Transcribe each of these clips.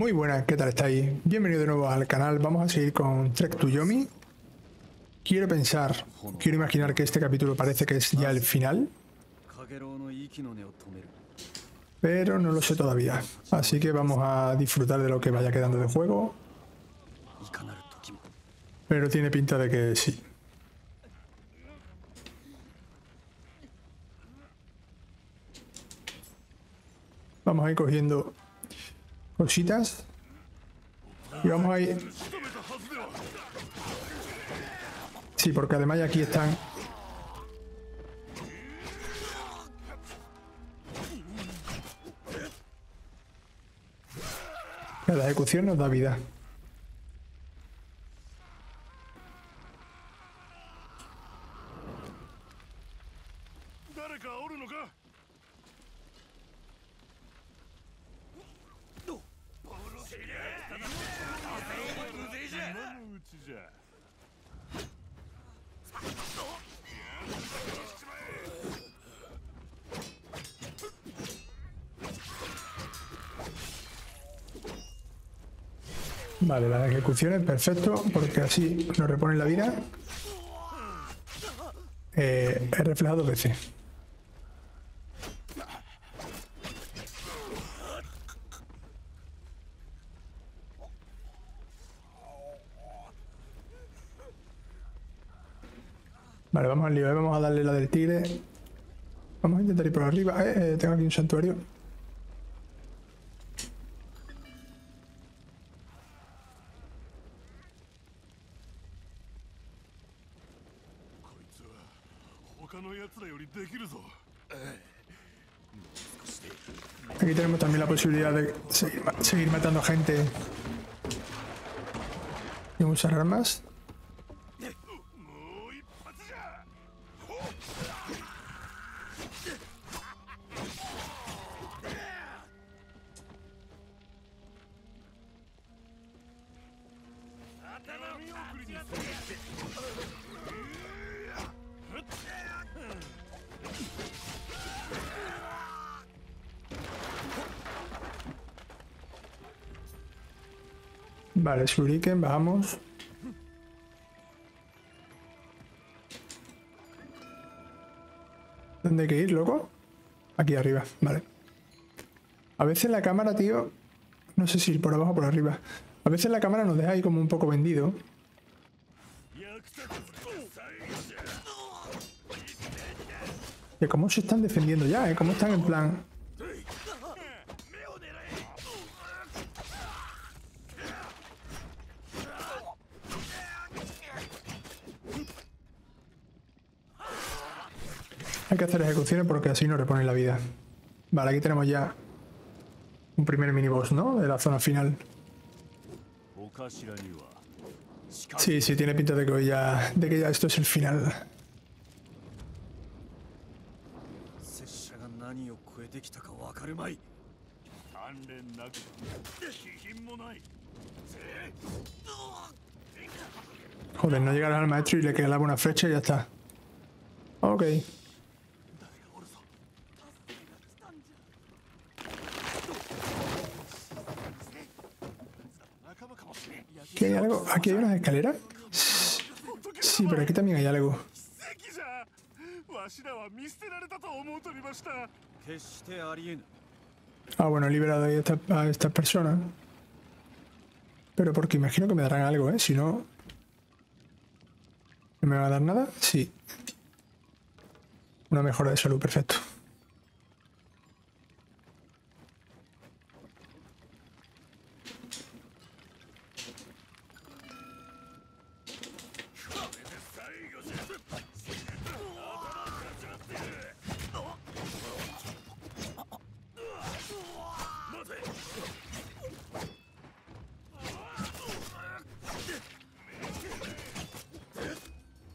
Muy buenas, ¿qué tal estáis? Bienvenido de nuevo al canal, vamos a seguir con Trek to Yomi. Quiero pensar, quiero imaginar que este capítulo parece que es ya el final, pero no lo sé todavía. Así que vamos a disfrutar de lo que vaya quedando de juego. Pero tiene pinta de que sí. Vamos a ir cogiendo cositas. Y vamos a ir... Sí, porque además aquí están... La ejecución nos da vida. Vale, la ejecución es perfecto porque así nos repone la vida. Eh, he reflejado dos veces. Vale, vamos al lío, ¿eh? vamos a darle la del tigre. Vamos a intentar ir por arriba. Eh, eh tengo aquí un santuario. Aquí tenemos también la posibilidad de seguir, matando gente y usar armas. Vale, Shuriken, bajamos. ¿Dónde hay que ir, loco? Aquí arriba, vale. A veces la cámara, tío... No sé si por abajo o por arriba. A veces la cámara nos deja ahí como un poco vendido. ¿Y cómo se están defendiendo ya? ¿eh? ¿Cómo están en plan...? Hay que hacer ejecuciones porque así nos reponen la vida. Vale, aquí tenemos ya un primer miniboss, ¿no? De la zona final. Sí, sí, tiene pinta de que ya, de que ya esto es el final. Joder, no llegará al maestro y le queda una flecha y ya está. Ok. ¿Aquí hay algo? ¿Aquí hay unas escaleras? Sí, pero aquí también hay algo. Ah, bueno, he liberado a estas esta personas. Pero porque imagino que me darán algo, ¿eh? Si no... ¿No me va a dar nada? Sí. Una mejora de salud, perfecto.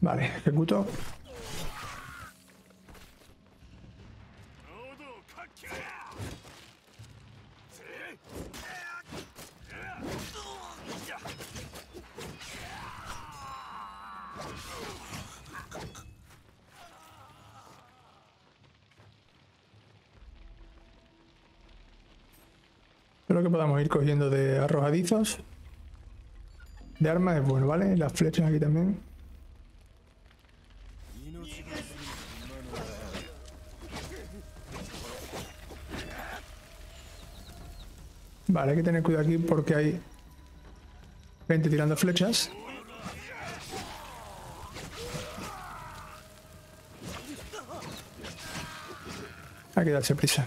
Vale, ejecuto. Espero que podamos ir cogiendo de arrojadizos. De armas es bueno, ¿vale? Las flechas aquí también. Vale, hay que tener cuidado aquí porque hay gente tirando flechas. Hay que darse prisa.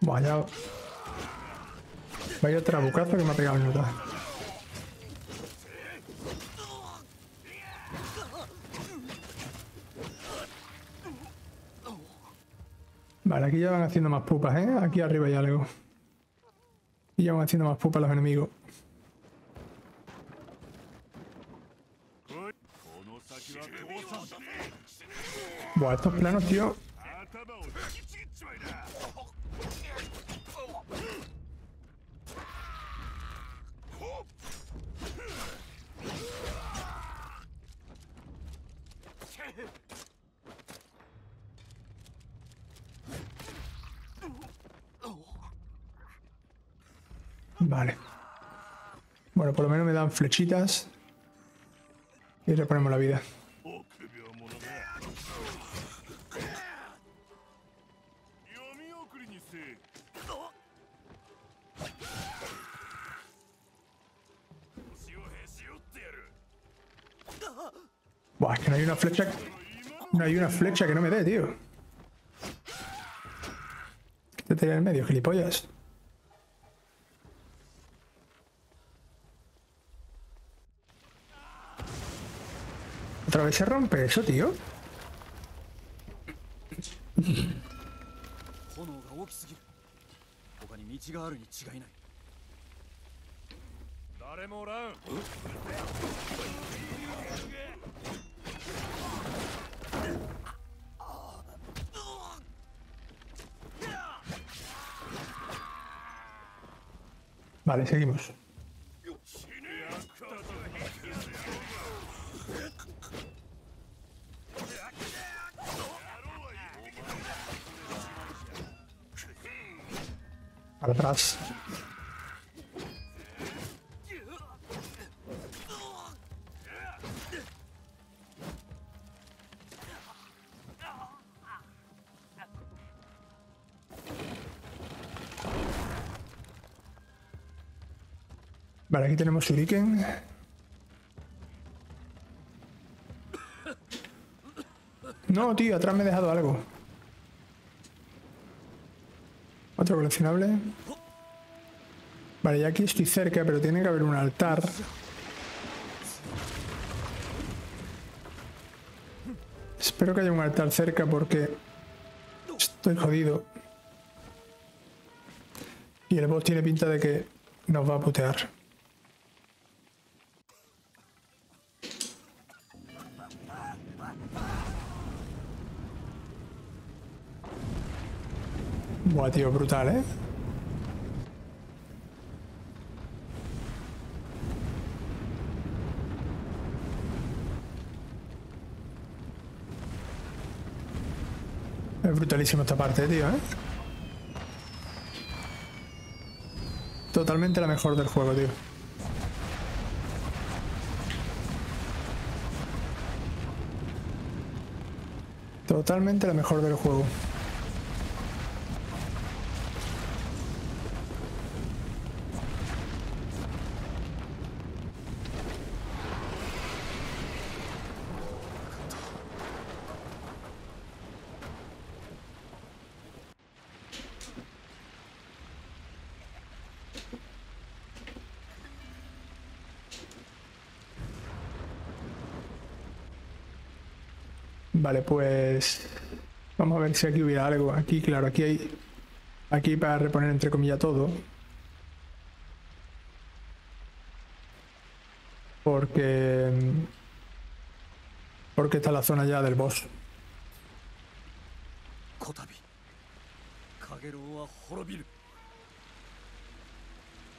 Vaya. Vaya trabucazo que me ha pegado en nota. Aquí ya van haciendo más pupas, ¿eh? Aquí arriba hay algo. Y ya van haciendo más pupas los enemigos. Buah, estos planos, tío. Vale. Bueno, por lo menos me dan flechitas. Y reponemos la vida. Buah, es que no hay una flecha. No hay una flecha que no me dé, tío. Quítate en el medio, gilipollas. ¿Otra vez se rompe eso, tío? Vale, seguimos. Atrás. Vale, aquí tenemos Shuriken. No, tío, atrás me he dejado algo. Otro coleccionable. Vale, ya aquí estoy cerca, pero tiene que haber un altar. Espero que haya un altar cerca porque estoy jodido. Y el boss tiene pinta de que nos va a putear. Buah, tío, brutal, ¿eh? Es esta parte, tío, ¿eh? Totalmente la mejor del juego, tío. Totalmente la mejor del juego. Vale, pues vamos a ver si aquí hubiera algo. Aquí, claro, aquí hay... Aquí para reponer entre comillas todo. Porque... Porque está la zona ya del boss.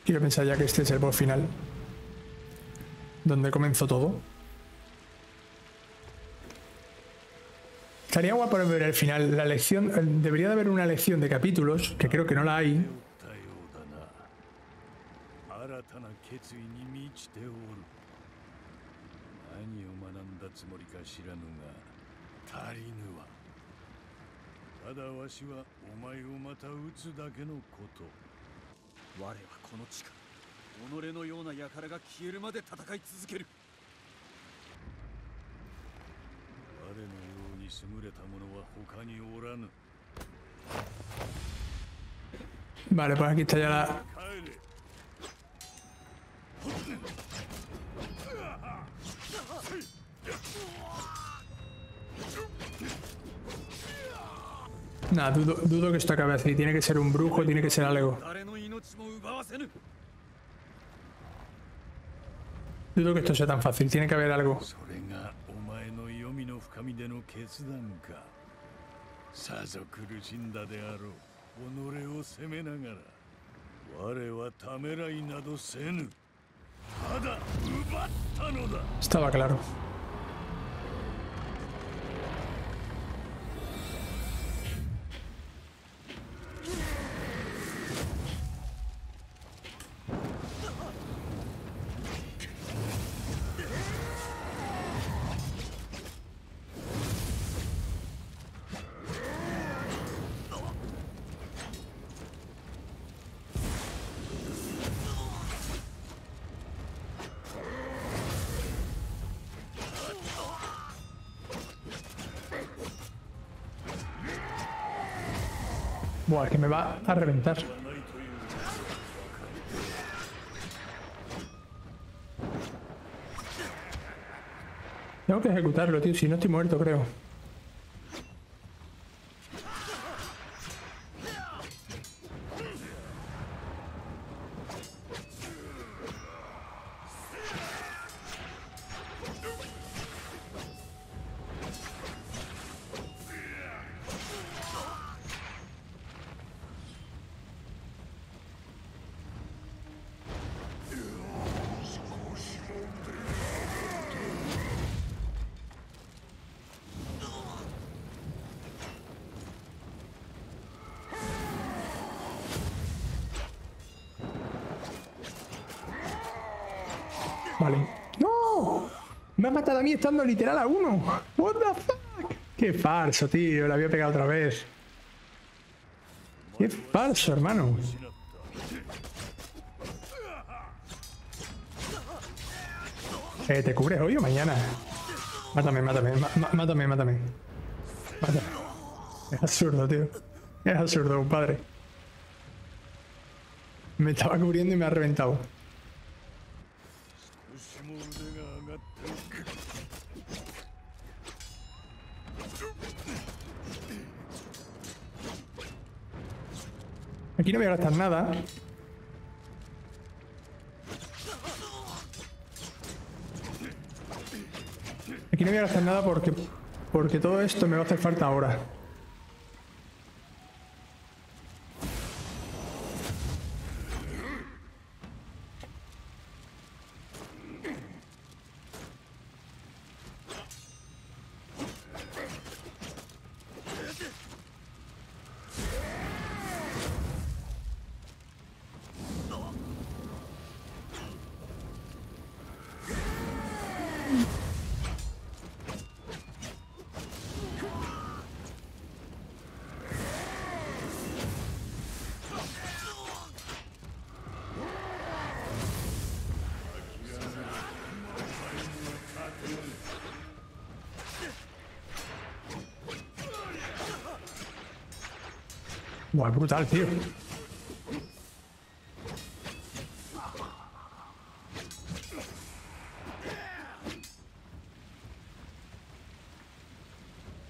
Quiero pensar ya que este es el boss final. Donde comenzó todo. Estaría guapo ver el final. La lección. Debería de haber una lección de capítulos, que creo que no la hay. 優れた者は他におらぬ Vale, pues aquí está ya la. 帰れ Nada, dudo, dudo que esto acabe así. Tiene que ser un brujo, tiene que ser algo. 誰の命も奪わせぬ Dudo que esto sea tan fácil. Tiene que haber algo. 神での決断か。さぞ苦しんだであろう。己を責めながら。我はためらいなどせぬ。ただ奪ったのだ。Estaba claro. Que me va a reventar. Tengo que ejecutarlo, tío. Si no estoy muerto, creo. Me ha matado a mí estando literal a uno. What the fuck? Qué falso, tío. Le había pegado otra vez. Qué falso, hermano. Eh, ¿te cubres hoy o mañana? Mátame, mátame, má- má- mátame, mátame. Mátame. Es absurdo, tío. Es absurdo, compadre. Me estaba cubriendo y me ha reventado. Aquí no voy a gastar nada. Aquí no voy a gastar nada porque, porque todo esto me va a hacer falta ahora. Buah, brutal, tío.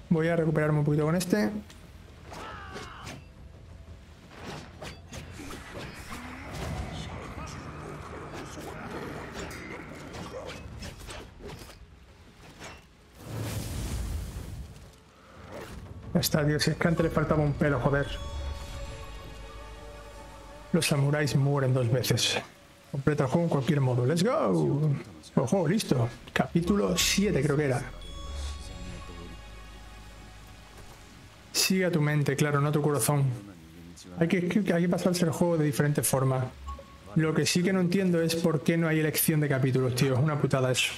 Voy a recuperarme un poquito con este. Ya está, tío. Si es que antes le faltaba un pelo, joder. Los samuráis mueren dos veces. Completa el juego en cualquier modo. ¡Let's go! Ojo, listo. Capítulo 7 creo que era. sigue a tu mente, claro, no tu corazón. Hay que, hay que pasarse el juego de diferentes formas. Lo que sí que no entiendo es por qué no hay elección de capítulos, tío. Es una putada eso.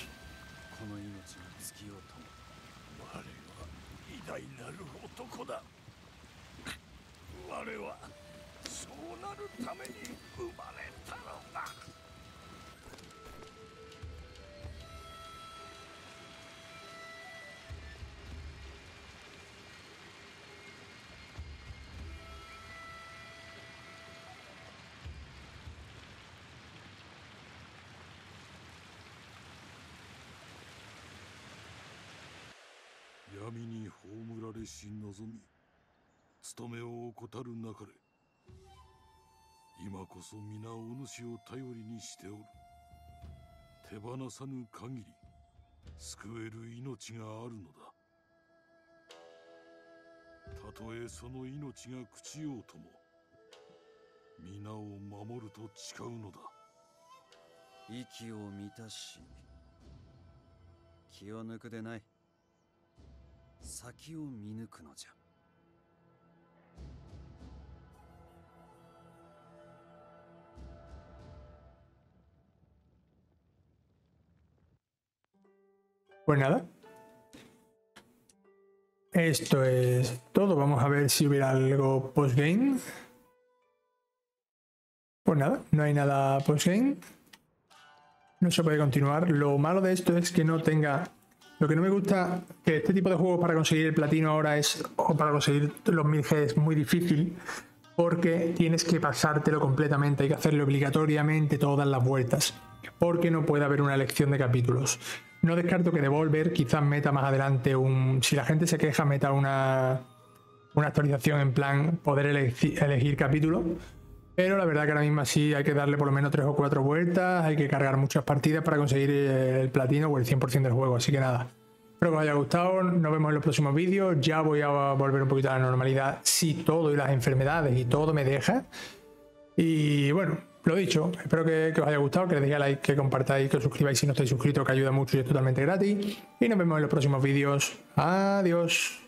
ために生まれたのだ。闇に葬られし望み務めを怠るなかれ。今こそ皆お主を頼りにしておる。手放さぬ限り救える命があるのだ。たとえその命が朽ちようとも皆を守ると誓うのだ。息を満たし気を抜くでない。先を見抜くのじゃ。Pues nada. Esto es todo. Vamos a ver si hubiera algo postgame. Pues nada, no hay nada postgame. No se puede continuar. Lo malo de esto es que no tenga. Lo que no me gusta que este tipo de juegos para conseguir el platino ahora es. o para conseguir los 1000G es muy difícil. Porque tienes que pasártelo completamente. Hay que hacerlo obligatoriamente todas las vueltas. Porque no puede haber una elección de capítulos. No descarto que Devolver quizás meta más adelante un. Si la gente se queja, meta una, una actualización en plan poder elegir, elegir capítulos. Pero la verdad que ahora mismo sí hay que darle por lo menos tres o cuatro vueltas, hay que cargar muchas partidas para conseguir el platino o el 100% del juego. Así que nada, espero que os haya gustado. Nos vemos en los próximos vídeos. Ya voy a volver un poquito a la normalidad si todo y las enfermedades y todo me deja. Y bueno, lo dicho, espero que, os haya gustado, que le deis like, que compartáis, que os suscribáis si no estáis suscritos, que ayuda mucho y es totalmente gratis. Y nos vemos en los próximos vídeos. Adiós.